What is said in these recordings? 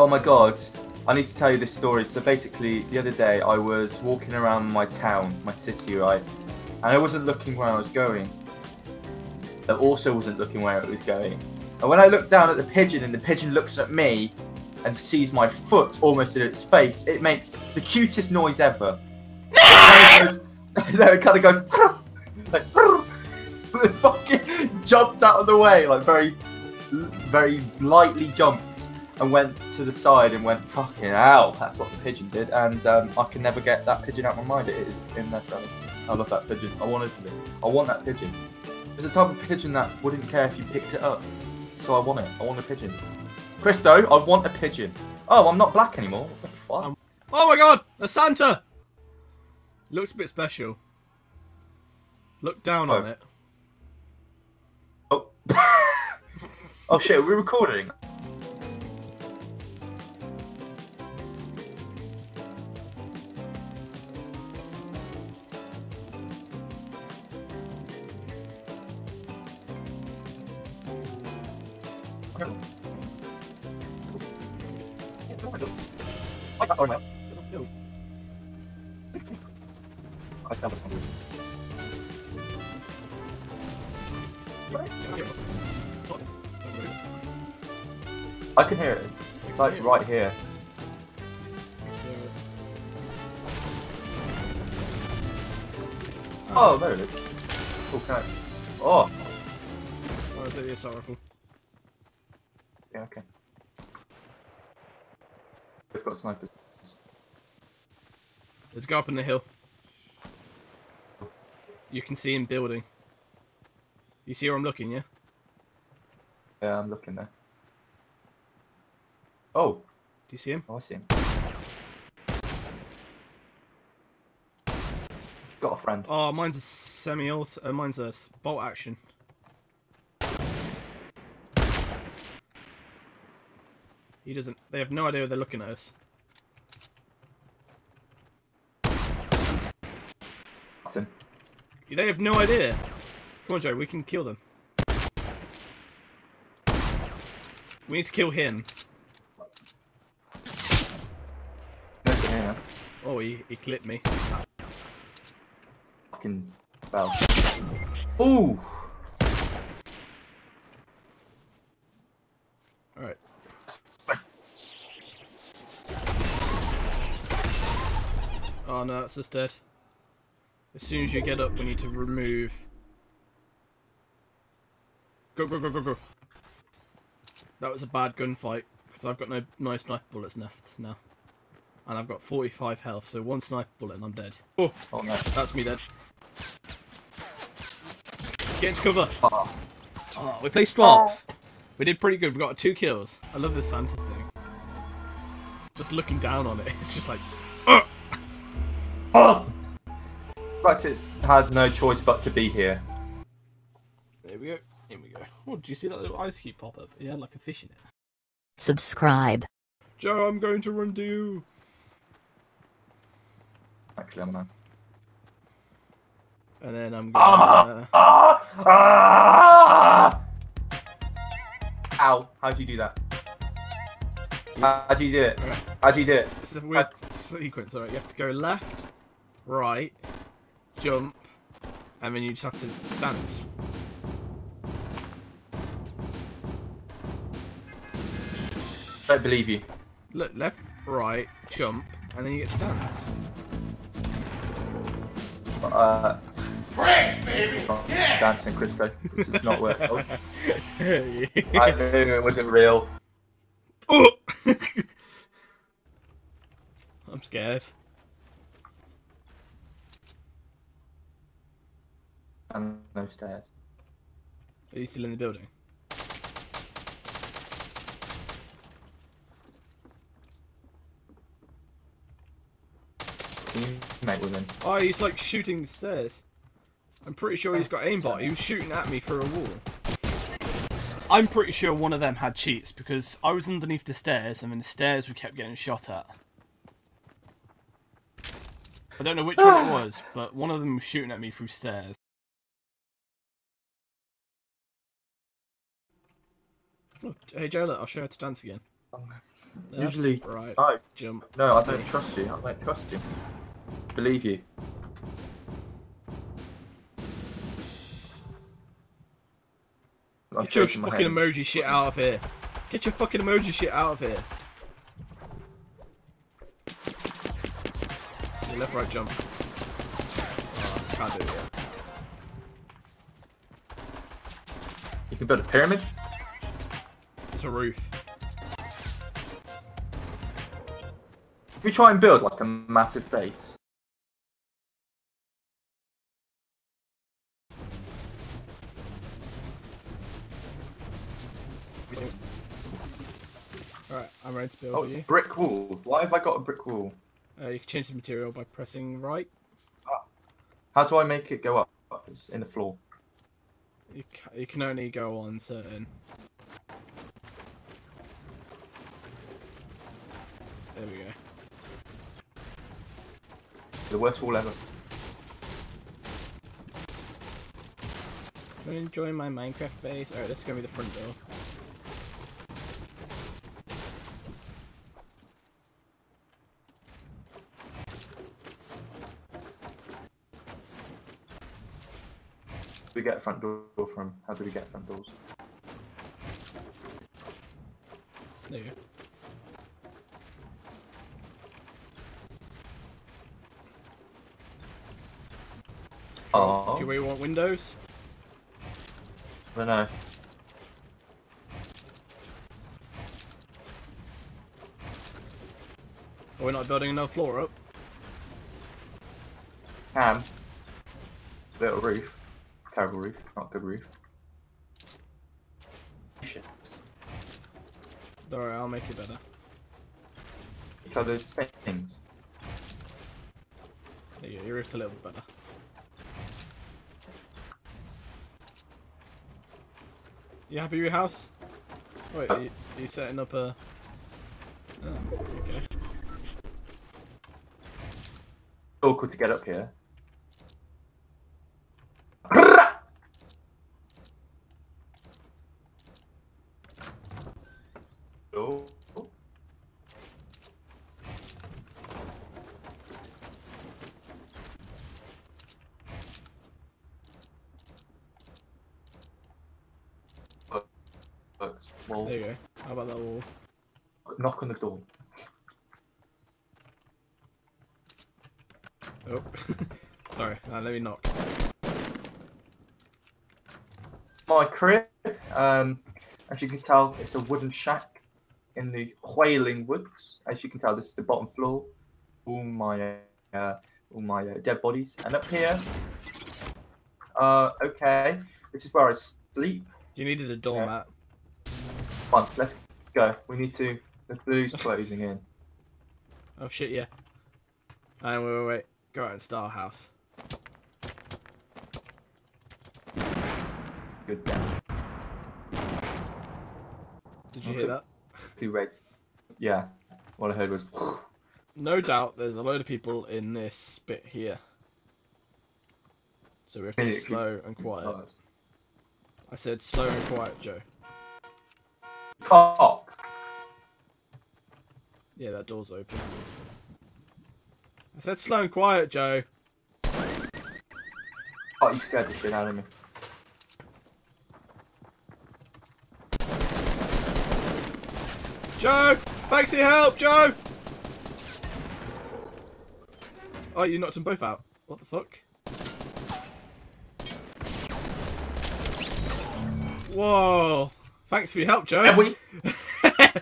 Oh my god, I need to tell you this story. So basically, the other day I was walking around my town, my city, right? And I wasn't looking where I was going. I also wasn't looking where it was going. And when I looked down at the pigeon and the pigeon looks at me and sees my foot almost in its face, it makes the cutest noise ever. no, it kind of goes like fucking jumped out of the way, like very, very lightly jumped and went to the side and went fucking hell. That's what the pigeon did, and um, I can never get that pigeon out of my mind. It is in there. I love that pigeon. I want it to be. I want that pigeon. It's a type of pigeon that wouldn't care if you picked it up. So I want it. I want a pigeon. Christo, I want a pigeon. Oh, I'm not black anymore. What the fuck? Um, oh my god! A Santa! Looks a bit special. Look down Oh. on it. Oh. oh shit, are we recording? I can hear it. It's like right here. Oh, there it is. Okay. Oh, Oh, is it the assault rifle? yeah, okay. We've got snipers. Let's go up on the hill. You can see him building. You see where I'm looking, yeah? Yeah, I'm looking there. Oh, Do you see him? oh I see him. Got a friend. Oh, mine's a semi-auto. Uh, mine's a bolt action. He doesn't. They have no idea they're looking at us. Nothing. They have no idea. Come on, Joe. We can kill them. We need to kill him. Oh, he, he clipped me. Fucking bell. Ooh. Oh no, that's just dead. As soon as you get up, we need to remove. Go, go, go, go, go. That was a bad gunfight, because I've got no nice sniper bullets left now. And I've got 45 health, so one sniper bullet and I'm dead. Oh, Oh no. that's me dead. Get into cover! Oh. Oh, we placed 12th. We did pretty good. We got two kills. I love this Santa thing. Just looking down on it, it's just like, Oh. Praxis had no choice but to be here. there we go. Here we go. Oh, do you see that little ice cube pop up? It had like a fish in it. subscribe, Joe, I'm going to run to you. Actually, I'm not. And then I'm Ah! gonna. Ah! Ah! Ow! How'd you do that? How'd you do it? How'd you do it? It's a weird sequence. Alright, you have to go left, right, jump, and then you just have to dance. Don't believe you. Look, left, right, jump, and then you get to dance. Uh, yeah Dancing Christo. This is not work. Oh, I knew it wasn't real. Oh! I'm scared. And no stairs. Are you still in the building? Can you mate with him? Oh, he's like shooting the stairs. I'm pretty sure he's got aimbot. He was shooting at me through a wall. I'm pretty sure one of them had cheats because I was underneath the stairs and then the stairs we kept getting shot at. I don't know which one it was, but one of them was shooting at me through stairs. Oh, hey Joe, look, I'll show you how to dance again. Oh. Left, Usually, right, no, jump. no, I don't trust you. I don't trust you. Believe you. I'm Get your fucking head. emoji shit out of here. Get your fucking emoji shit out of here. Yeah, left, right, jump. Oh, can't do it yet. You can build a pyramid. It's a roof. If you try and build like a massive base, Alright, I'm ready to build oh, it's a brick wall. Why have I got a brick wall? Uh, you can change the material by pressing right. How do I make it go up? It's in the floor. You, ca you can only go on certain. There we go. The worst wall ever. I'm enjoying my Minecraft base. Alright, this is gonna be the front door. we get front door from? How do we get front doors? There you go. Oh, Do we want windows? I don't know. Or we're not building another floor up? Can. Little roof. Terrible roof. Not good roof. Alright, I'll make it better. Each other's things. There you go, your roof's a little bit better. You happy with your house? Wait, are you, are you setting up a... Oh, okay. Awkward to get up here. Oh. Well, There you go. How about that wall? knock on the door. Oh. Sorry, uh, let me knock. My crib, um, as you can tell, it's a wooden shack in the Wailing Woods. As you can tell, this is the bottom floor. All my, uh, all my uh, dead bodies, and up here, uh, okay, this is where I sleep. You needed a doormat. Come on, let's go. We need to. The blue's closing in. Oh shit, yeah. And wait, wait, wait. Go out and start a house. Good damn. Did you Okay. hear that? Two red. Yeah. All I heard was. No doubt there's a load of people in this bit here. So we have to be slow and quiet. I said slow and quiet, Joe. Cock. Yeah, that door's open. I said slow and quiet, Joe. Oh, you scared the shit out of me. Joe! Thanks for your help, Joe! Oh, you knocked them both out. What the fuck? Whoa! Thanks for your help, Joe. And we.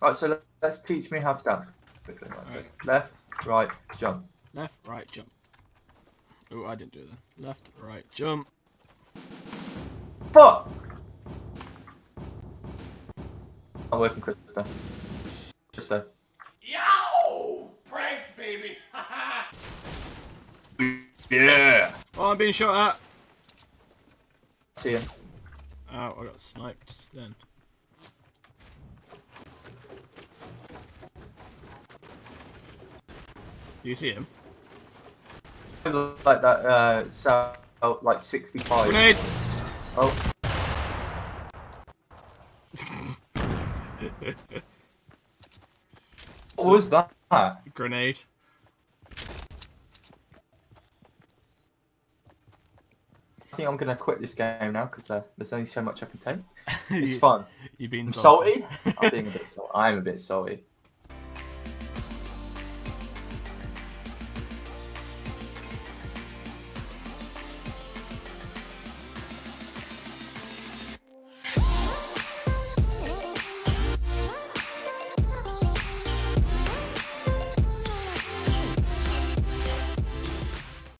Right, so let- let's teach me how to dance. Quickly, right, so Left, right, jump. Left, right, jump. Oh, I didn't do that. Left, right, jump. Fuck! I'm working, Christo. Christo. Yo! Pranked, baby! Yeah! Oh, I'm being shot at. See ya. Oh, I got sniped then. Do you see him? Like that, uh, so, like 65. Grenade! Oh, What was that? Grenade. Think I'm gonna quit this game now because uh, there's only so much I can take. It's You- fun. You've been I'm salty. salty. I'm being a bit salty. I'm a bit salty.